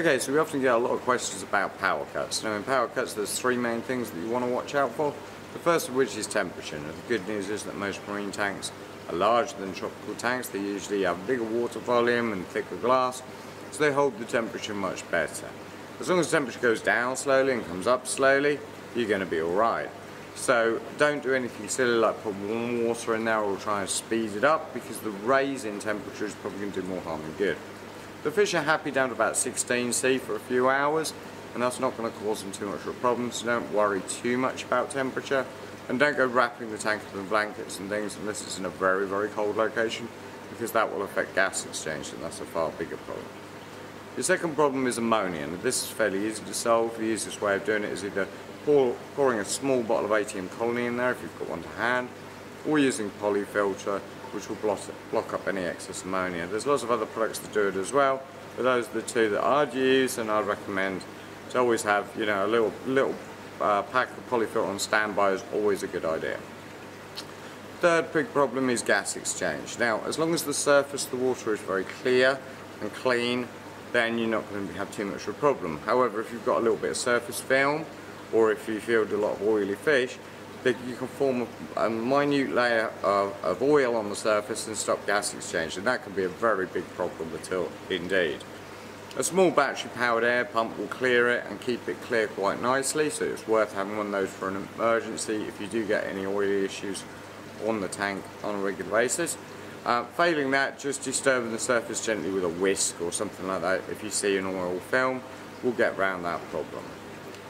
Okay, so we often get a lot of questions about power cuts. Now in power cuts there's three main things that you want to watch out for. The first of which is temperature. Now the good news is that most marine tanks are larger than tropical tanks. They usually have bigger water volume and thicker glass, so they hold the temperature much better. As long as the temperature goes down slowly and comes up slowly, you're going to be alright. So don't do anything silly like put warm water in there or try and speed it up because the raise in temperature is probably going to do more harm than good. The fish are happy down to about 16 C for a few hours and that's not going to cause them too much of a problem so don't worry too much about temperature and don't go wrapping the tank up in blankets and things unless it's in a very very cold location because that will affect gas exchange and that's a far bigger problem. The second problem is ammonia and this is fairly easy to solve. The easiest way of doing it is either pour, pouring a small bottle of ATM colony in there if you've got one to hand or using polyfilter which will block, up any excess ammonia. There's lots of other products that do it as well but those are the two that I'd use and I'd recommend to always have you know a little little uh, pack of polyfilter on standby is always a good idea. Third big problem is gas exchange. Now as long as the surface of the water is very clear and clean then you're not going to have too much of a problem. However if you've got a little bit of surface film or if you field a lot of oily fish that you can form a, minute layer of, of, oil on the surface and stop gas exchange and that can be a very big problem indeed. A small battery powered air pump will clear it and keep it clear quite nicely so it's worth having one of those for an emergency if you do get any oily issues on the tank on a regular basis. Uh, failing that, just disturbing the surface gently with a whisk or something like that if you see an oil film will get around that problem.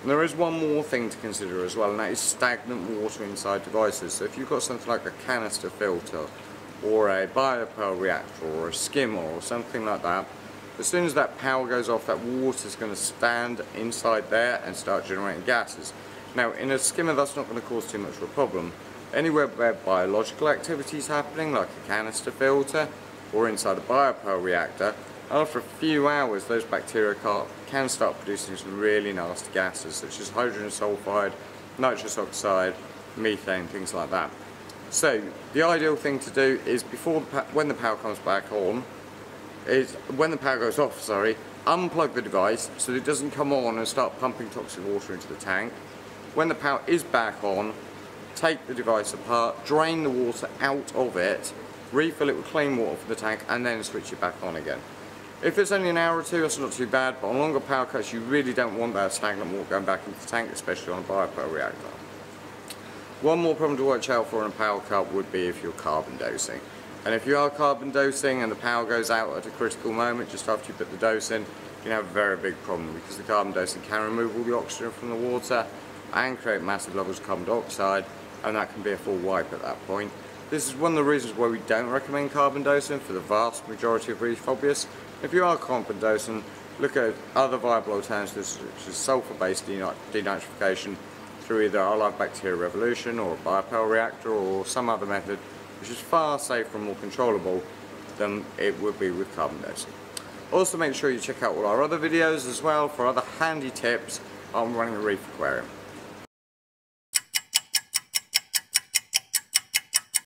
And there is one more thing to consider as well and that is stagnant water inside devices. So if you've got something like a canister filter or a biopearl reactor or a skimmer or something like that as soon as that power goes off, that water is going to stand inside there and start generating gases. Now, in a skimmer, that's not going to cause too much of a problem. Anywhere where biological activity is happening, like a canister filter or inside a biopearl reactor, Oh, after a few hours, those bacteria can start producing some really nasty gases, such as hydrogen sulfide, nitrous oxide, methane, things like that. So, the ideal thing to do is before the when the power comes back on, is when the power goes off, sorry, unplug the device so it doesn't come on and start pumping toxic water into the tank. When the power is back on, take the device apart, drain the water out of it, refill it with clean water for the tank and then switch it back on again. If it's only an hour or two, that's not too bad, but on longer power cuts, you really don't want that stagnant water going back into the tank, especially on a biopearl reactor. One more problem to watch out for in a power cut would be if you're carbon dosing. And if you are carbon dosing and the power goes out at a critical moment just after you put the dose in, you can have a very big problem because the carbon dosing can remove all the oxygen from the water and create massive levels of carbon dioxide and that can be a full wipe at that point. This is one of the reasons why we don't recommend carbon dosing for the vast majority of reef hobbyists. If you are carbon dosing, look at other viable alternatives such as sulfur-based denitrification through either our live bacteria revolution or a biopel reactor or some other method which is far safer and more controllable than it would be with carbon dosing. Also make sure you check out all our other videos as well for other handy tips on running a reef aquarium.